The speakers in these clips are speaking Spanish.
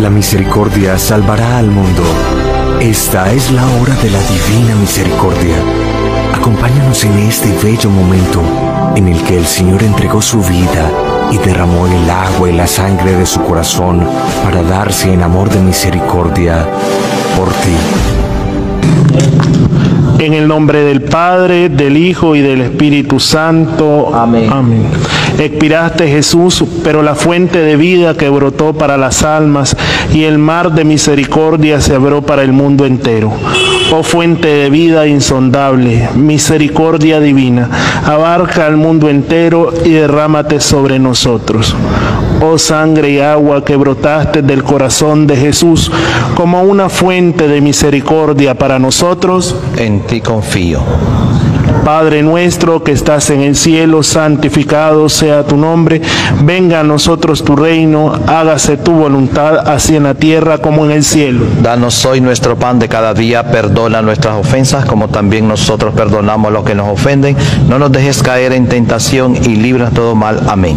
La misericordia salvará al mundo. Esta es la hora de la divina misericordia. Acompáñanos en este bello momento en el que el Señor entregó su vida y derramó el agua y la sangre de su corazón para darse en amor de misericordia por ti. En el nombre del Padre, del Hijo y del Espíritu Santo. Amén. Amén. Expiraste Jesús, pero la fuente de vida que brotó para las almas y el mar de misericordia se abrió para el mundo entero. Oh fuente de vida insondable, misericordia divina, abarca al mundo entero y derrámate sobre nosotros. Oh sangre y agua que brotaste del corazón de Jesús como una fuente de misericordia para nosotros, En ti confío. Padre nuestro que estás en el cielo, santificado sea tu nombre, venga a nosotros tu reino, hágase tu voluntad, así en la tierra como en el cielo. Danos hoy nuestro pan de cada día, perdona nuestras ofensas como también nosotros perdonamos a los que nos ofenden. No nos dejes caer en tentación y libra todo mal. Amén.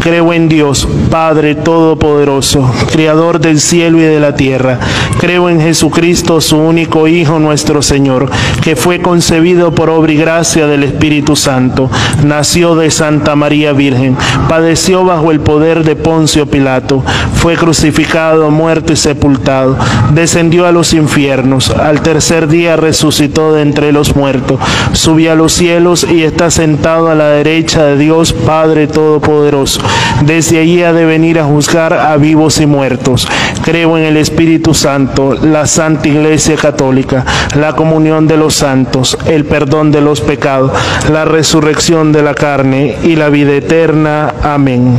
Creo en Dios, Padre Todopoderoso, Creador del cielo y de la tierra. Creo en Jesucristo, su único Hijo, nuestro Señor, que fue concebido por obra y gracia del Espíritu Santo. Nació de Santa María Virgen, padeció bajo el poder de Poncio Pilato, fue crucificado, muerto y sepultado, descendió a los infiernos, al tercer día resucitó de entre los muertos, subió a los cielos y está sentado a la derecha de Dios Padre Todopoderoso. Desde allí ha de venir a juzgar a vivos y muertos. Creo en el Espíritu Santo, la Santa Iglesia Católica, la comunión de los santos, el perdón de los pecados, la resurrección de la carne y la vida eterna. Amén.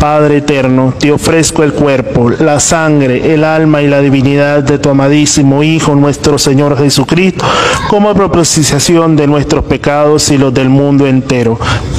Padre eterno, te ofrezco el cuerpo, la sangre, el alma y la divinidad de tu amadísimo Hijo, nuestro Señor Jesucristo, como propiciación de nuestros pecados y los del mundo entero,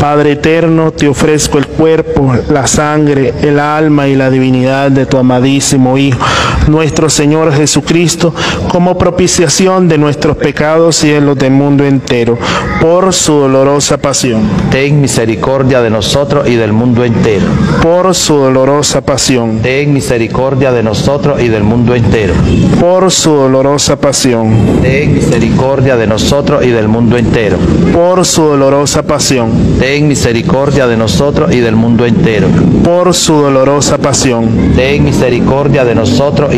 Padre eterno, te ofrezco el cuerpo, la sangre, el alma y la divinidad de tu amadísimo Hijo, nuestro Señor Jesucristo, como propiciación de nuestros pecados y de los del mundo entero, por su dolorosa pasión, Ten misericordia de nosotros y del mundo entero. por su dolorosa pasión, Ten misericordia de nosotros y del mundo entero. por su dolorosa pasión, Ten misericordia de nosotros y del mundo entero. por su dolorosa pasión, Ten misericordia de nosotros y del mundo entero. por su dolorosa pasión, Ten misericordia de nosotros y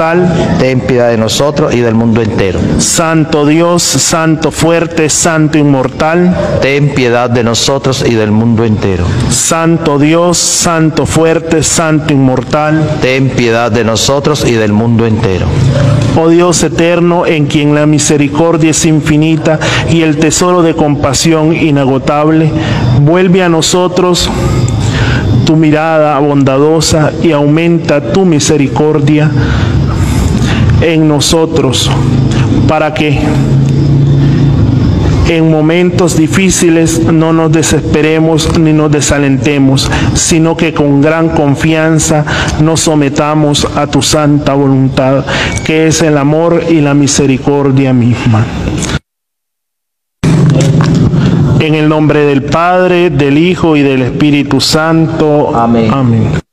Ten piedad de nosotros y del mundo entero. Santo Dios, Santo fuerte, Santo inmortal, Ten piedad de nosotros y del mundo entero. Santo Dios, Santo fuerte, Santo inmortal, Ten piedad de nosotros y del mundo entero. oh Dios eterno, en quien la misericordia es infinita y el tesoro de compasión inagotable, vuelve a nosotros tu mirada bondadosa y aumenta tu misericordia en nosotros, para que en momentos difíciles no nos desesperemos ni nos desalentemos, sino que con gran confianza nos sometamos a tu santa voluntad, que es el amor y la misericordia misma. En el nombre del Padre, del Hijo y del Espíritu Santo. Amén. Amén.